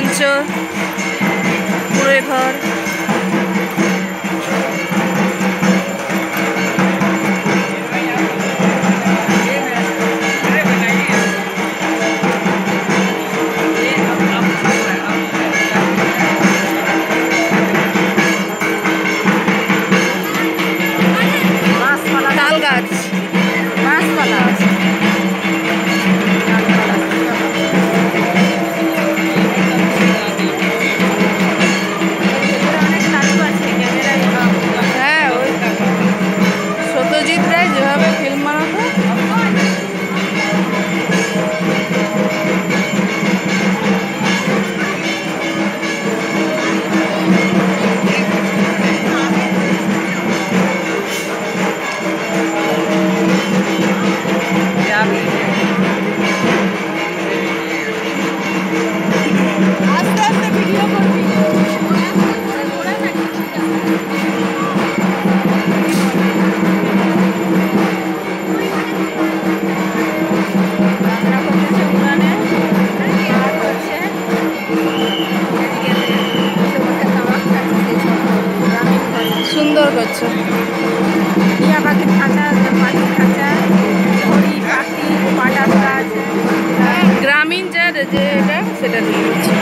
মঞ্চ পুরোই ঘর। সুন্দর করছে। টিয়া খাঁচা পাখি খাঁচা হরি পাখি গাছ গ্রামীণ যে যে এটা সেটা দিয়ে দিচ্ছে।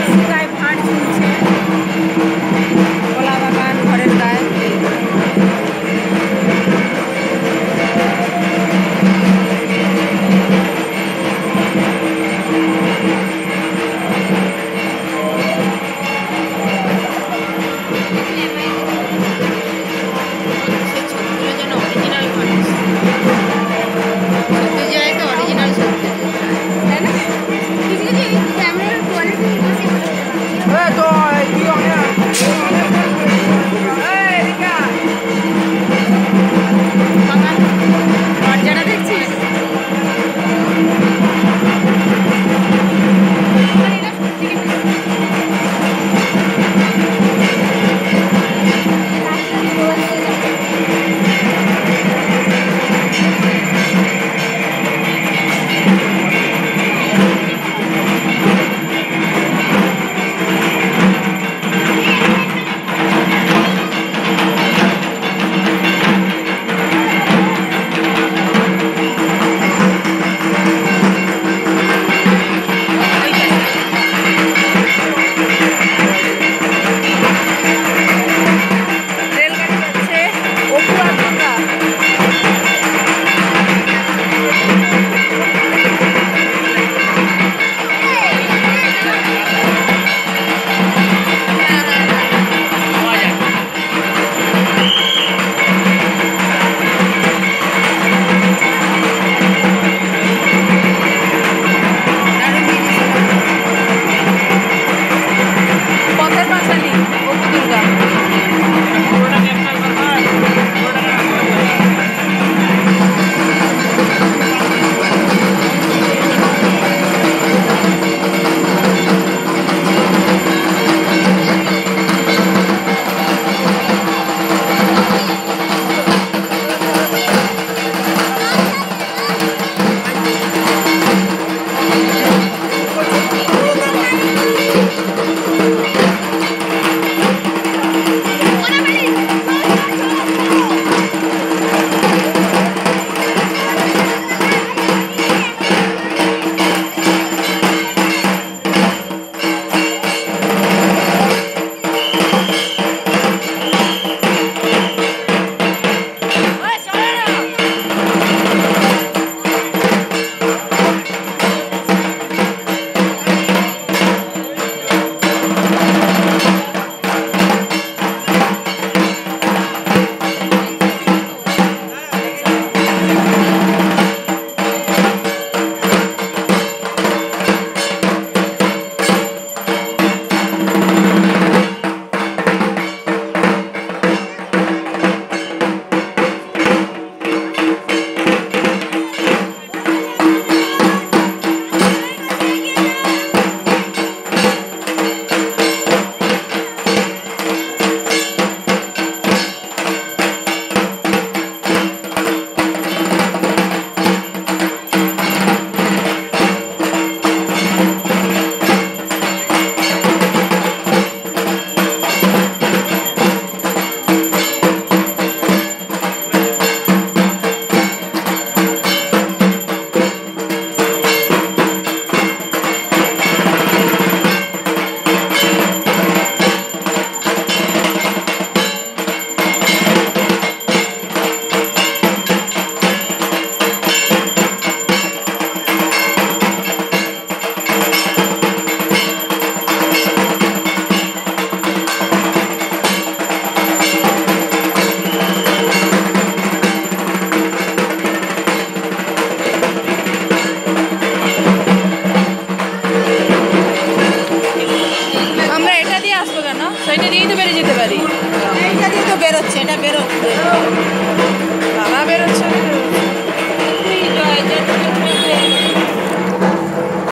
এটা দিয়েই তো বেরিয়ে যেতে পারি। এইটা দিয়ে তো বেরোচ্ছে এটা বেরোচ্ছে।